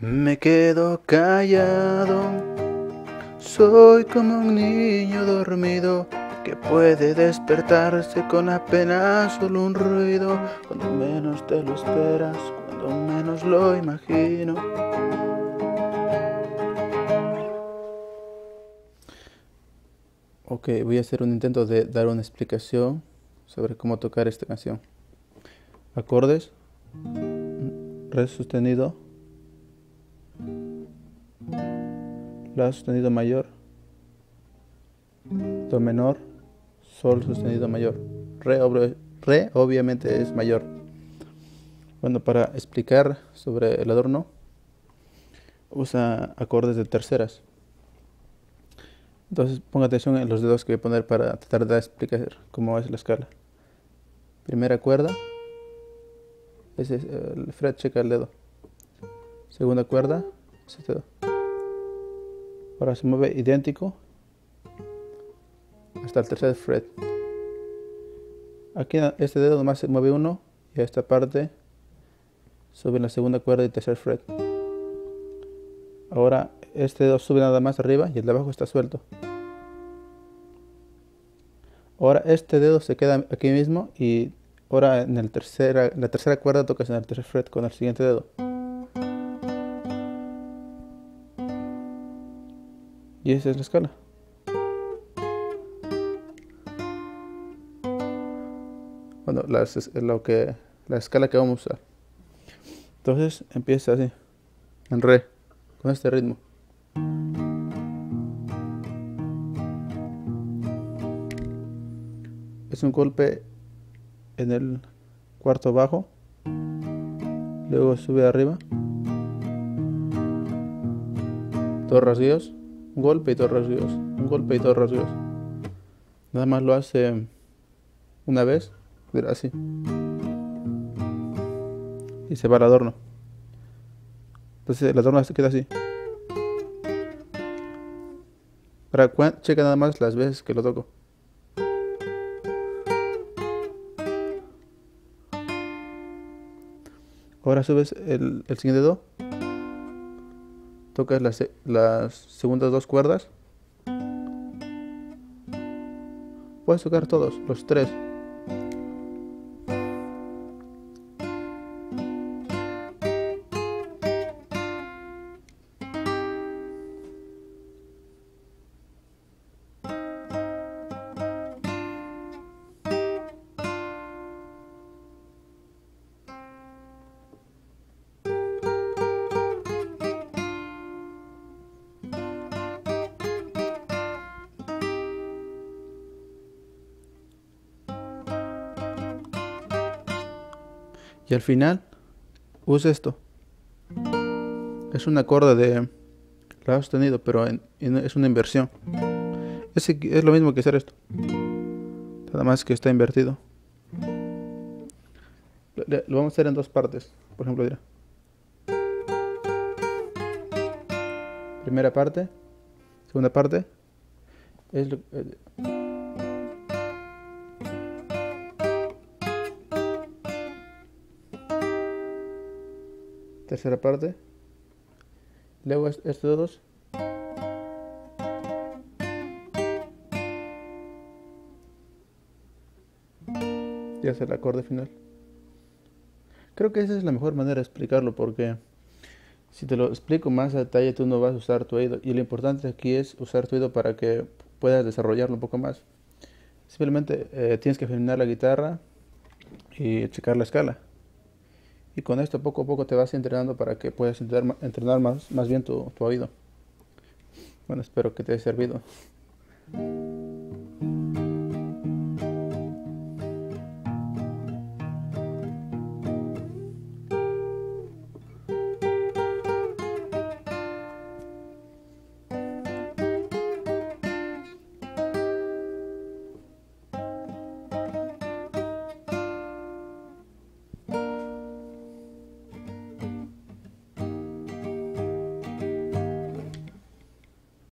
Me quedo callado, soy como un niño dormido que puede despertarse con apenas solo un ruido, cuando menos te lo esperas, cuando menos lo imagino. Ok, voy a hacer un intento de dar una explicación sobre cómo tocar esta canción. Acordes, re sostenido, La sostenido mayor, Do menor, Sol sostenido mayor. Re, re obviamente es mayor. Bueno, para explicar sobre el adorno, usa acordes de terceras. Entonces ponga atención en los dedos que voy a poner para tratar de explicar cómo es la escala. Primera cuerda, ese es el fret, checa el dedo. Segunda cuerda, ese dedo. Ahora se mueve idéntico hasta el tercer fret. Aquí este dedo nomás se mueve uno y a esta parte sube la segunda cuerda y tercer fret. Ahora este dedo sube nada más arriba y el de abajo está suelto. Ahora este dedo se queda aquí mismo y ahora en el tercera, la tercera cuerda tocas en el tercer fret con el siguiente dedo. Y esa es la escala. Bueno, la, lo que, la escala que vamos a usar. Entonces empieza así, en re, con este ritmo. Es un golpe en el cuarto bajo, luego sube arriba, dos rasgueos. Un golpe y dos rasgueos, un golpe y dos rasgueos. Nada más lo hace una vez, así. Y se va al adorno. Entonces el adorno queda así. Para checa nada más las veces que lo toco. Ahora subes el, el siguiente dedo tocas las, las segundas dos cuerdas. Puedes tocar todos, los tres. Y al final, usa esto. Es un acorde de la sostenido, pero es una inversión. Es, es lo mismo que hacer esto. Nada más que está invertido. Lo, vamos a hacer en dos partes. Por ejemplo, dirá. Primera parte. Segunda parte. Eh, tercera parte. Luego estos dos. Y hacer el acorde final. Creo que esa es la mejor manera de explicarlo porque si te lo explico más a detalle tú no vas a usar tu oído. Y lo importante aquí es usar tu oído para que puedas desarrollarlo un poco más. Simplemente eh, tienes que afinar la guitarra y checar la escala y con esto poco a poco te vas entrenando para que puedas entrenar, entrenar más, más bien tu, tu oído. Bueno, espero que te haya servido.